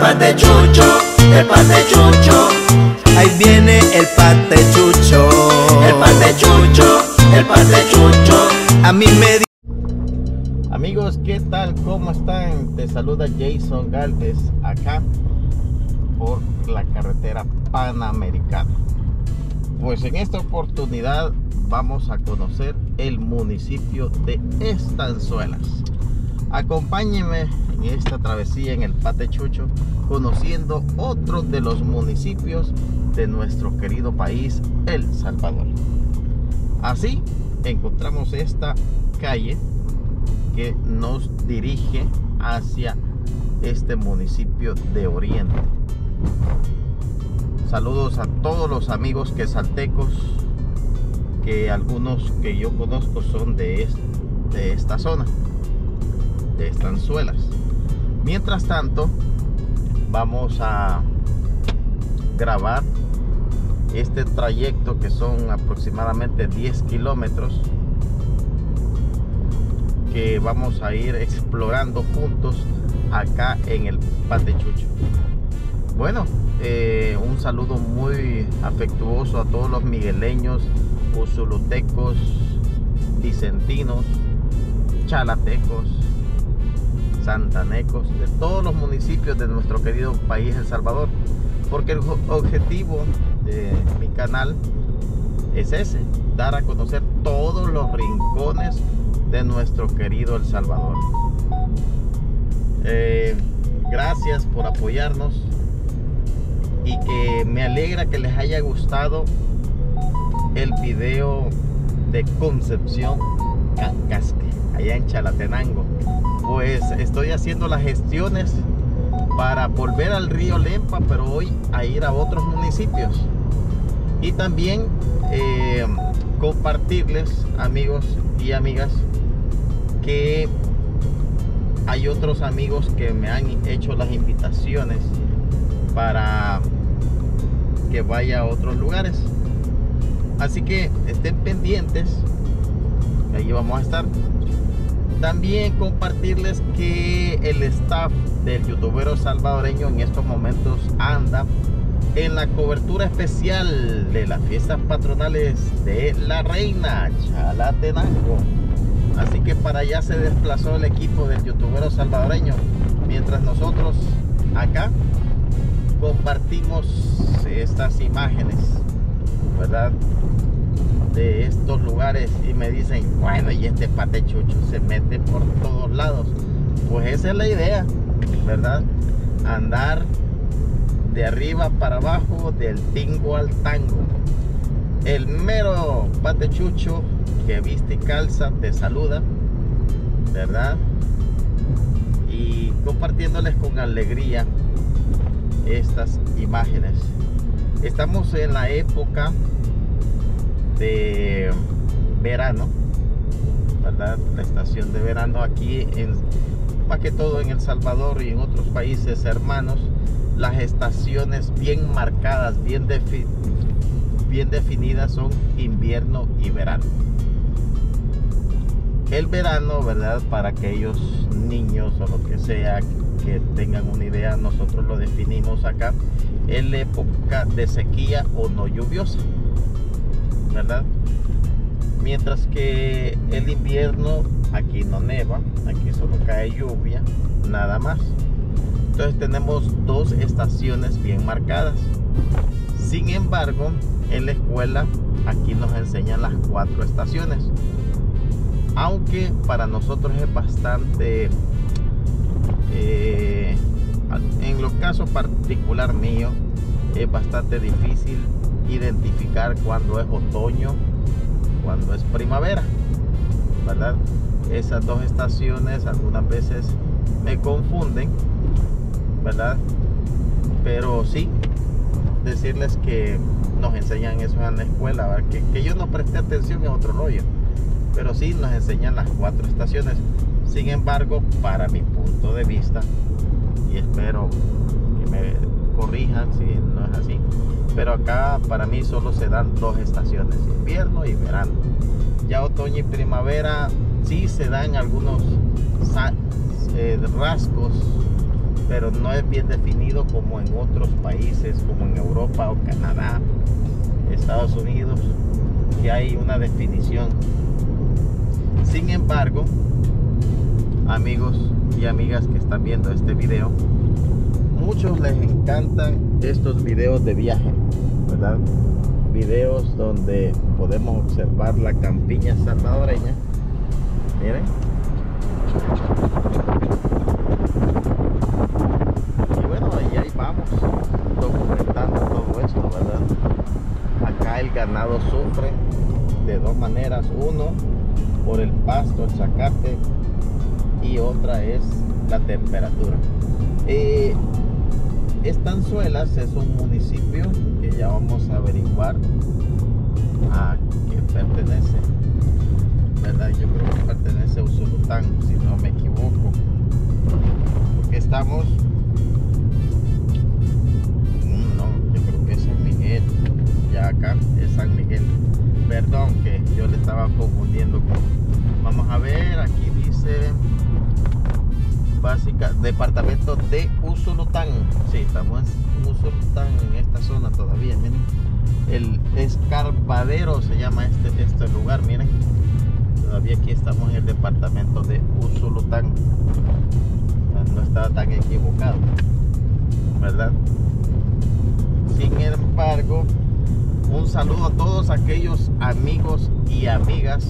patechucho, el patechucho. Ahí viene el patechucho. El patechucho, el patechucho. A mí me Amigos, ¿qué tal? ¿Cómo están? Te saluda Jason Galvez acá por la carretera panamericana. Pues en esta oportunidad vamos a conocer el municipio de Estanzuelas. Acompáñenme en esta travesía en el Patechucho, conociendo otro de los municipios de nuestro querido país, El Salvador. Así encontramos esta calle que nos dirige hacia este municipio de Oriente. Saludos a todos los amigos quesaltecos, que algunos que yo conozco son de, de esta zona, de Estanzuelas. Mientras tanto, vamos a grabar este trayecto que son aproximadamente 10 kilómetros que vamos a ir explorando juntos acá en el Patechucho. Bueno, eh, un saludo muy afectuoso a todos los migueleños, usulutecos, vicentinos, chalatecos, santanecos, de todos los municipios de nuestro querido país El Salvador. Porque el objetivo de mi canal es ese, dar a conocer todos los rincones de nuestro querido El Salvador. Eh, gracias por apoyarnos y que me alegra que les haya gustado el video de Concepción en Chalatenango. Pues estoy haciendo las gestiones para volver al río Lempa, pero hoy a ir a otros municipios. Y también eh, compartirles, amigos y amigas, que hay otros amigos que me han hecho las invitaciones para que vaya a otros lugares. Así que estén pendientes. Allí vamos a estar. También compartirles que el staff del youtubero salvadoreño en estos momentos anda en la cobertura especial de las fiestas patronales de la reina Chalatenango. Así que para allá se desplazó el equipo del youtubero salvadoreño. Mientras nosotros acá compartimos estas imágenes, ¿verdad? Lugares y me dicen, bueno, y este patechucho se mete por todos lados. Pues esa es la idea, ¿verdad? Andar de arriba para abajo, del tingo al tango. El mero patechucho que viste y calza te saluda, ¿verdad? Y compartiéndoles con alegría estas imágenes. Estamos en la época de verano, ¿verdad? La estación de verano aquí en más que todo en El Salvador y en otros países hermanos, las estaciones bien marcadas, bien, bien definidas son invierno y verano. El verano, ¿verdad? Para aquellos niños o lo que sea que tengan una idea, nosotros lo definimos acá en la época de sequía o no lluviosa, ¿verdad? Mientras que el invierno aquí no neva, aquí solo cae lluvia, nada más. Entonces tenemos dos estaciones bien marcadas. Sin embargo, en la escuela aquí nos enseñan las cuatro estaciones. Aunque para nosotros es bastante eh, en los casos particular mío es bastante difícil identificar cuando es otoño, cuando es primavera, ¿verdad? Esas dos estaciones algunas veces me confunden, ¿verdad? Pero sí, decirles que nos enseñan eso en la escuela, que, que yo no presté atención en otro rollo, pero sí nos enseñan las cuatro estaciones. Sin embargo, para mi punto de vista, y espero que me corrijan si no es así, pero acá para mí solo se dan dos estaciones, invierno y verano. Ya otoño y primavera sí se dan algunos eh, rasgos pero no es bien definido como en otros países, como en Europa o Canadá, Estados Unidos, que hay una definición. Sin embargo, amigos y amigas que están viendo este video, muchos les encantan estos videos de viaje, ¿verdad? Videos donde podemos observar la campiña salvadoreña. Miren. Y bueno, y ahí vamos, documentando todo esto, ¿verdad? Acá el ganado sufre de dos maneras. Uno, por el pasto, el zacate, y otra es la temperatura. Eh, Estanzuelas es un municipio que ya vamos a averiguar a qué pertenece. ¿Verdad? Yo creo que pertenece a Usulután, si no me equivoco. Porque estamos. Mm, no, yo creo que es San Miguel. Ya acá es San Miguel. Perdón que yo le estaba confundiendo con. Vamos a ver, aquí dice básica, departamento de Usulután. Sí, estamos en Usulután, en esta zona todavía. Miren, el escarpadero se llama este, este lugar. Miren, todavía aquí estamos en el departamento de Usulután. No estaba tan equivocado, ¿verdad? Sin embargo, un saludo a todos aquellos amigos y amigas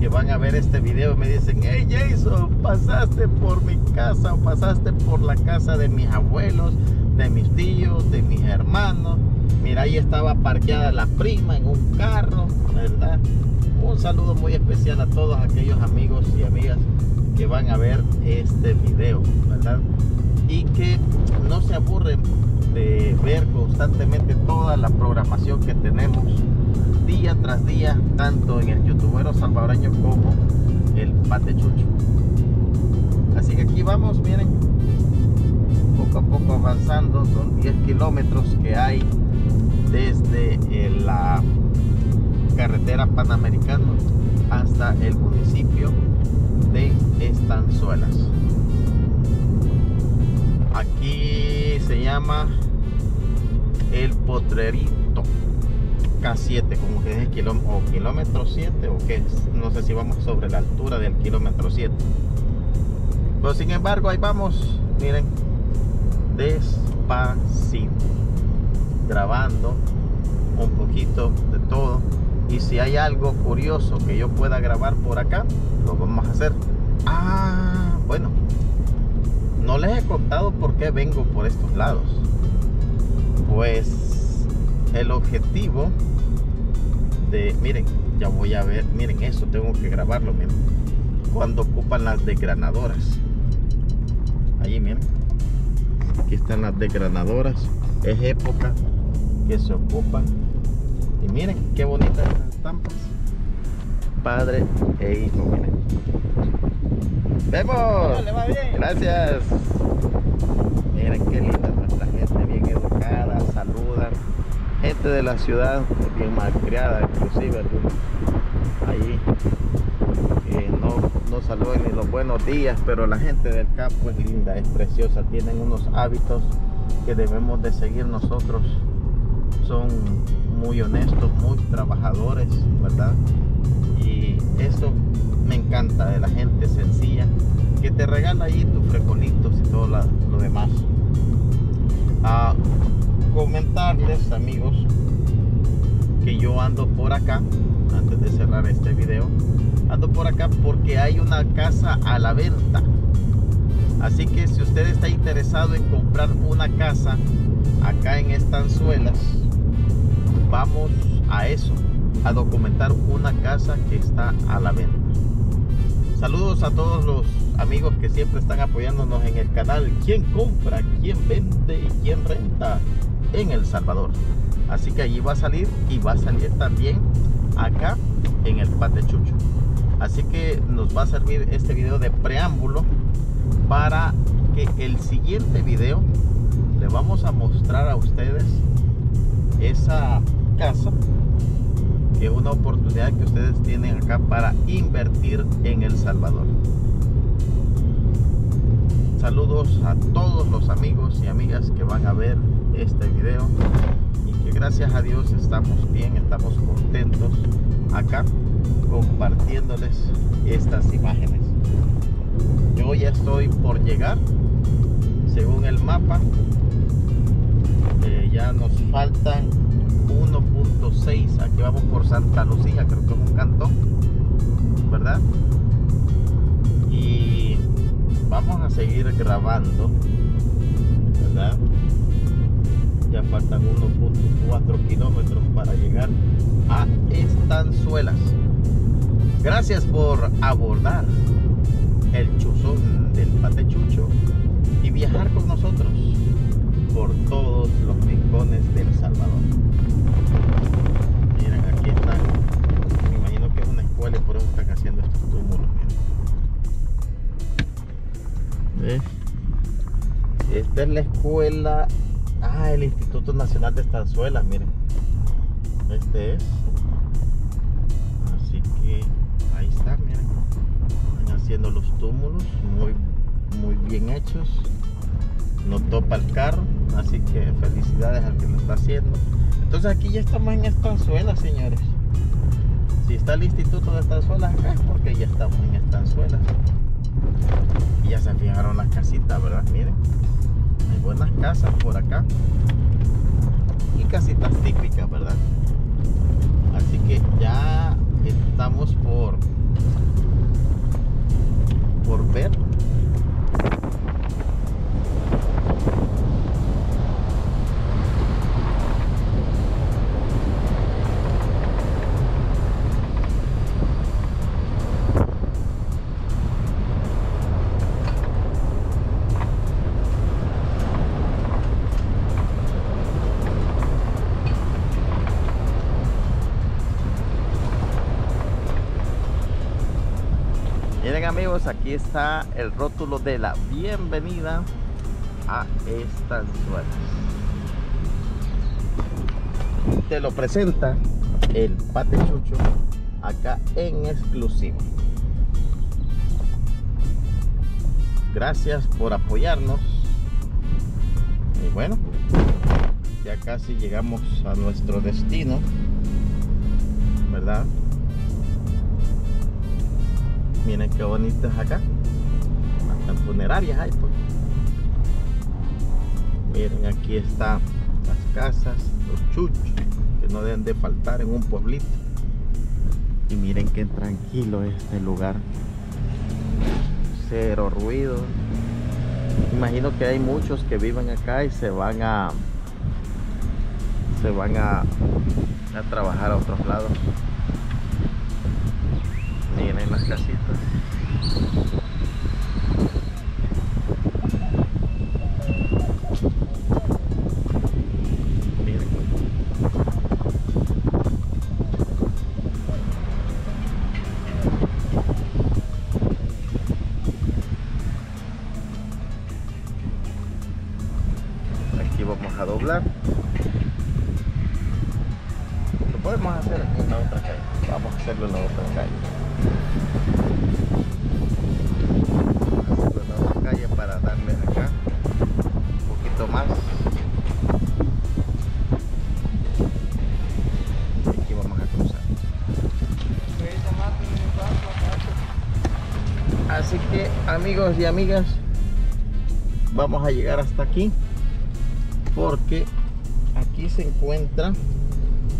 que van a ver este video me dicen, hey Jason, pasaste por mi casa o pasaste por la casa de mis abuelos, de mis tíos, de mis hermanos. Mira, ahí estaba parqueada la prima en un carro, ¿verdad? Un saludo muy especial a todos aquellos amigos y amigas que van a ver este video, ¿verdad? Y que no se aburren de ver constantemente toda la programación que tenemos día tras día, tanto en el youtubero salvadoreño como el patechucho. Así que aquí vamos, miren, poco a poco avanzando, son 10 kilómetros que hay desde la carretera panamericana hasta el municipio de Estanzuelas. Aquí se llama el Potrerito K7, como que es el kilómetro, o kilómetro 7 o qué no sé si vamos sobre la altura del kilómetro 7. Pero sin embargo, ahí vamos, miren, despacito, grabando un poquito de todo. Y si hay algo curioso que yo pueda grabar por acá, lo vamos a hacer. Ah, bueno, no les he contado por qué vengo por estos lados. Pues el objetivo de, miren, ya voy a ver, miren eso, tengo que grabarlo, miren, cuando ocupan las desgranadoras. Allí, miren, aquí están las desgranadoras, es época que se ocupan. Y miren, qué bonitas las estampas. Padre e hijo, miren. ¡Vemos! le va bien. Gracias. Miren qué linda nuestra gente, bien educada, saludan. Gente de la ciudad, bien malcriada, inclusive ahí que no, no saludan ni los buenos días, pero la gente del campo es linda, es preciosa, tienen unos hábitos que debemos de seguir nosotros. Son muy honestos, muy trabajadores, ¿verdad? Y eso me encanta de la gente sencilla que te regala ahí tus frijolitos y todo la- lo demás. A comentarles, amigos, que yo ando por acá, antes de cerrar este video, ando por acá porque hay una casa a la venta. Así que si usted está interesado en comprar una casa acá en Estanzuelas, vamos a eso, a documentar una casa que está a la venta. Saludos a todos los amigos que siempre están apoyándonos en el canal. ¿Quién compra? ¿Quién vende? y ¿Quién renta? En El Salvador. Así que allí va a salir y va a salir también acá en el Patechucho. Así que nos va a servir este video de preámbulo para que el siguiente video le vamos a mostrar a ustedes esa casa que es una oportunidad que ustedes tienen acá para invertir en El Salvador. saludos a todos los amigos y amigas que van a ver este video y que gracias a Dios estamos bien, estamos contentos acá compartiéndoles estas imágenes. Yo ya estoy por llegar, según el mapa, eh, ya nos faltan 1.6, aquí vamos por Santa Lucía, creo que es un cantón, ¿verdad? Y vamos a seguir grabando, faltan 1.4 kilómetros para llegar a Estanzuelas. Gracias por abordar el chuzón del Patechucho y viajar con nosotros por todos los rincones del Salvador. Miren, aquí están. Me imagino que es una escuela y por eso están haciendo estos túmulos. miren. ¿Ves? Esta es la escuela. Ah, el Instituto Nacional de Estanzuelas, miren. Este es. Así que ahí está, miren. Están haciendo los túmulos muy, muy bien hechos. No topa el carro, así que felicidades al que lo está haciendo. Entonces aquí ya estamos en Estanzuelas, señores. Si está el Instituto de Estanzuelas acá es porque ya estamos en Estanzuelas. Y ya se fijaron las casitas, ¿verdad? Miren. Hay buenas casas por acá. Y casitas típicas, ¿verdad? Así que ya estamos por por ver amigos, aquí está el rótulo de la bienvenida a Estanzuelas. Te lo presenta el Patechucho acá en exclusivo. Gracias por apoyarnos. Y bueno, ya casi llegamos a nuestro destino, ¿verdad? Miren qué bonitas acá. Hasta funerarias hay pues. Miren aquí están las casas, los chuchos, que no deben de faltar en un pueblito. Y miren qué tranquilo es este lugar. Cero ruido. Imagino que hay muchos que viven acá y se van a se van a, a trabajar a otros lados. Miren las casitas. Amigos y amigas, vamos a llegar hasta aquí porque aquí se encuentra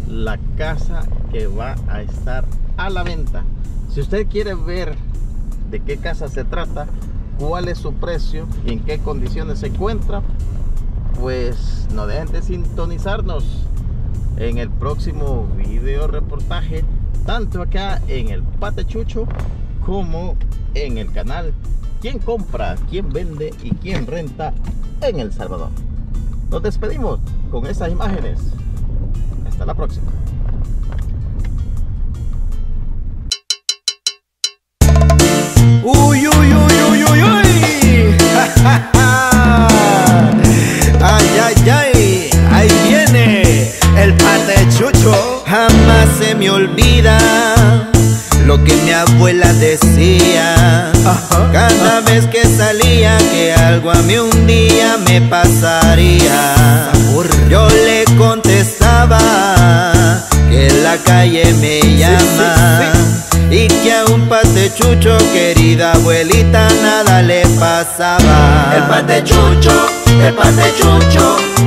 la casa que va a estar a la venta. Si usted quiere ver de qué casa se trata, cuál es su precio y en qué condiciones se encuentra, pues no dejen de sintonizarnos en el próximo video reportaje, tanto acá en el Patechucho como en el canal Quién compra, quién vende y quién renta en El Salvador. Nos despedimos con esas imágenes. Hasta la próxima. Uy, uy, uy, uy, uy, uy. ay, ay, ay. Ahí viene abuela decía. Cada vez que salía que algo María. Yo le contestaba que la calle me llama y que a un patechucho, querida abuelita, nada le pasaba. El patechucho, el patechucho